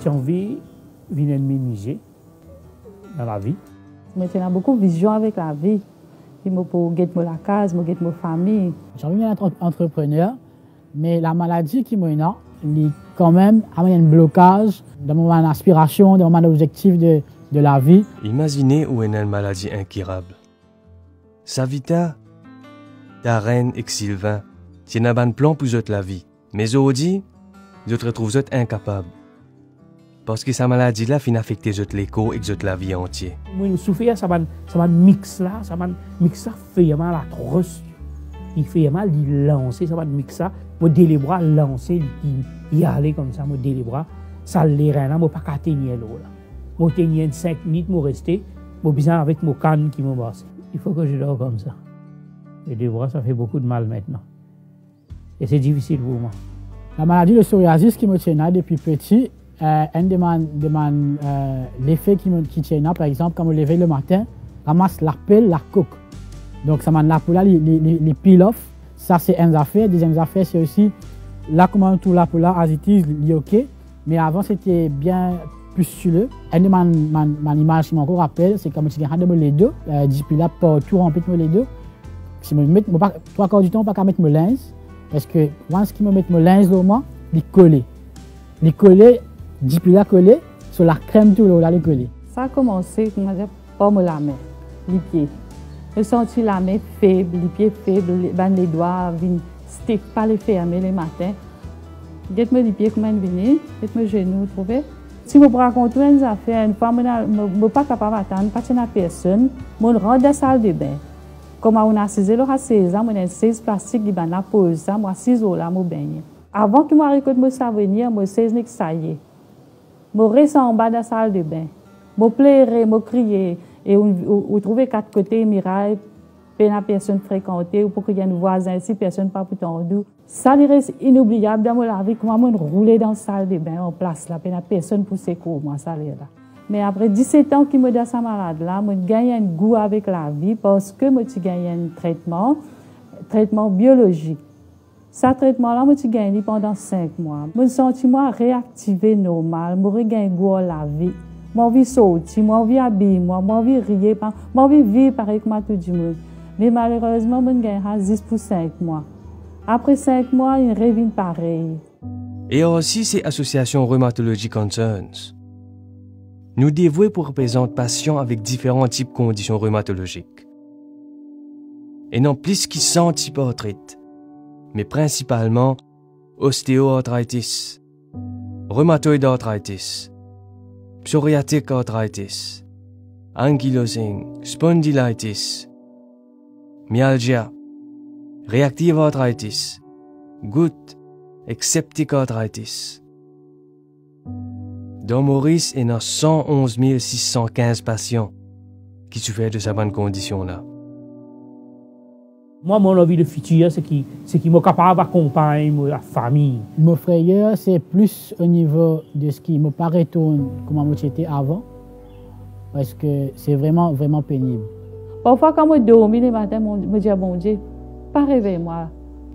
J'ai envie de minimiser dans la vie. Maintenant, beaucoup de vision avec la vie. Je peux gagner la case, je ma famille. J'ai envie d'être entrepreneur, mais la maladie qui m'a il quand même un blocage dans mon aspiration, dans mon objectif de, de la vie. Imaginez où est une maladie incurable. Savita, ta reine et Sylvain, c'est un plan pour la vie. Mais aujourd'hui, je te retrouve incapable. Parce que sa maladie là fin affecter l'écho et la vie entière. Moi, souffrir ça man, ça mix là, ça man mix ça fait mal à trop. Il fait mal, il lancer, ça man mix ça, moi les bras lancer, il y aller comme ça, moi les bras, ça les reins là, moi pas qu'à tenir l'eau là. Moi tenir 5 minutes, moi rester, moi besoin avec mon canne qui me basse. Il faut que je dors comme ça. Et les bras, ça fait beaucoup de mal maintenant. Et c'est difficile pour moi. La maladie de psoriasis qui me tient là depuis petit, euh, un de mes euh, l'effet qui qui tient là, par exemple, quand je me lève le matin, ramasse la pelle, la coque. Donc ça m'a la pour les, les, les peel-off. Ça c'est une affaire. Deuxième affaire, c'est aussi là comment tout la pour là, azitis, ok. Mais avant c'était bien pustuleux. Une de mes images qui m'encore rappelle, c'est si je les deux, euh, depuis là, pour tout remplir les deux. Si je me mets, trois quarts du temps, pas qu'à mettre mon linge. Parce que, once qu'ils me mettent mon linge au moins, il colle. Il colle, depuis là collé, sur la crème tout là, il colle. Ça a commencé, me la main, les pieds. J'ai senti la main faible, les pieds faibles, les doigts, c'était pas les fermer les matins. Dites-moi les pieds les genoux. Si je raconte une affaire, je ne pas capable pas personne, je rentre dans de bain. Comme a 16 ans, 16 ans, on a 16 plastiques qui 6 je. Avant que je mon venir, je 16 ans, ça. Je reste en bas de la salle de bain. Je pleurais, je criais. Et on trouvait quatre côtés, miraille, peine à personne fréquentée, ou pour qu'il y ait un voisin, si personne pas pour tendu. Ça reste inoubliable dans ma vie, comment je roulais dans la salle de bain en place, là, peine à personne pour secourir, moi, ça là. Mais après 17 ans que je suis sa malade là, je gagne un goût avec la vie parce que je gagne un traitement, traitement biologique. Ce traitement-là, je gagné pendant 5 mois. Je me sens moi réactivé normal, je goût à la vie. Je envie sortir, je envie habiller, je envie rire, je envie vivre pareil comme tout le monde. Mais malheureusement, je gagne 10 pour 5 mois. Après 5 mois, il revient pareil. Et aussi ces associations Rheumatology Concerns nous dévouer pour représenter patients avec différents types de conditions rhumatologiques. Et non plus qu'ils type arthrite, mais principalement ostéoarthritis, rheumatoid arthritis, psoriatic arthritis, ankylosing spondylitis, myalgia, reactive arthritis, goutte et septic arthritis. Dans Maurice, y a 111 615 patients qui souffrent de ces bonnes conditions-là. Moi, mon envie de futur, c'est qui, c'est qui m'est capable d'accompagner la famille. Mon frère, c'est plus au niveau de ce qui me paraît comme j'étais avant, parce que c'est vraiment, vraiment pénible. Parfois, quand je dors le matin, je me dis, bon Dieu, pas réveille-moi,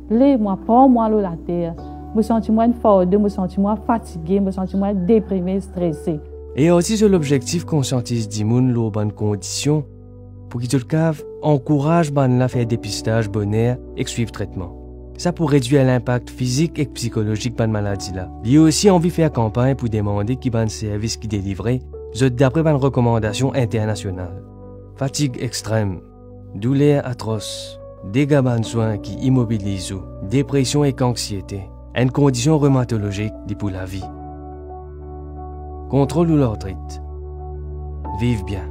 lève-moi, prends-moi la terre me sens moins fort, me sens moins fatigué, me sens moins déprimé, stressé? Et aussi sur l'objectif conscientise d'immun les bonnes cave encourage ban la faire dépistage bonheur et suivre traitement. Ça pour réduire l'impact physique et psychologique de la maladie là. Il y a aussi envie de faire campagne pour demander qui ban service qui délivrer, d'après une recommandation internationale. Fatigue extrême, douleur atroce, dégâts de soins qui immobilisent, dépression et anxiété une condition rhumatologique pour la vie. Contrôle ou l'arthrite. Vive bien.